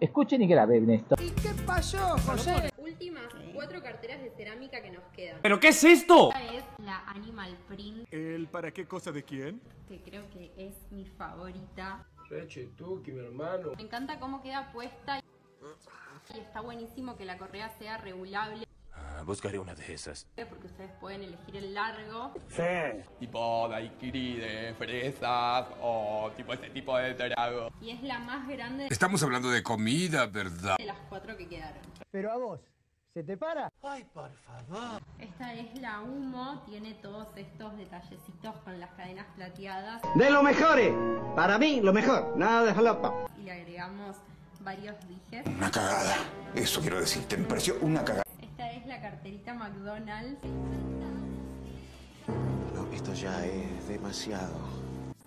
Escuchen y graben esto. ¿Y qué pasó, José? Últimas cuatro carteras de cerámica que nos quedan. ¿Pero qué es esto? Esta es la Animal Print, ¿El para qué cosa de quién? que creo que es mi favorita. Peche, tú, que mi hermano. Me encanta cómo queda puesta y está buenísimo que la correa sea regulable Ah, buscaré una de esas. porque ustedes pueden elegir el largo. tipo daiquiri de fresas o tipo ese tipo de trago. Y es la más grande Estamos hablando de comida, ¿verdad? de las cuatro que quedaron. Pero a vos, ¿se te para? Esta es la humo, tiene todos estos detallecitos con las cadenas plateadas De lo mejores. Para mí, lo mejor. Nada de jalopa. y le agregamos varios dijes. Una cagada. Eso quiero decir, te me pareció una cagada. La carterita McDonald's. No, esto ya es demasiado.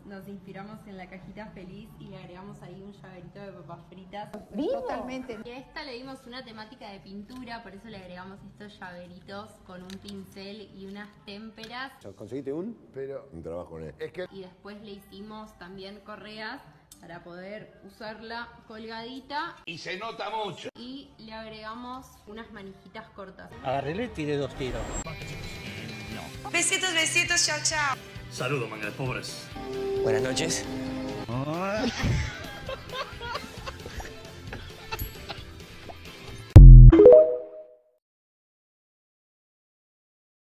Nos inspiramos en la cajita feliz y le agregamos ahí un llaverito de papas fritas. Totalmente. Y a esta le dimos una temática de pintura, por eso le agregamos estos llaveritos con un pincel y unas témperas. ¿Conseguiste un? Pero. Un trabajo con él. Es que. Y después le hicimos también correas para poder usarla colgadita. Y se nota mucho. Y le agregamos unas manijitas cortas. Agarrele y tire dos tiros. Besitos, besitos, chao, chao. Saludos, manga de pobres. Buenas noches.